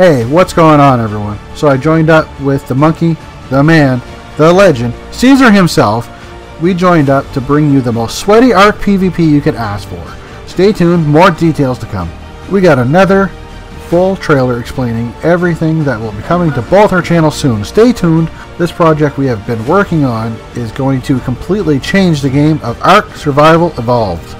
Hey, what's going on, everyone? So I joined up with the monkey, the man, the legend, Caesar himself. We joined up to bring you the most sweaty Ark PvP you could ask for. Stay tuned, more details to come. We got another full trailer explaining everything that will be coming to both our channels soon. Stay tuned. This project we have been working on is going to completely change the game of Ark Survival Evolved.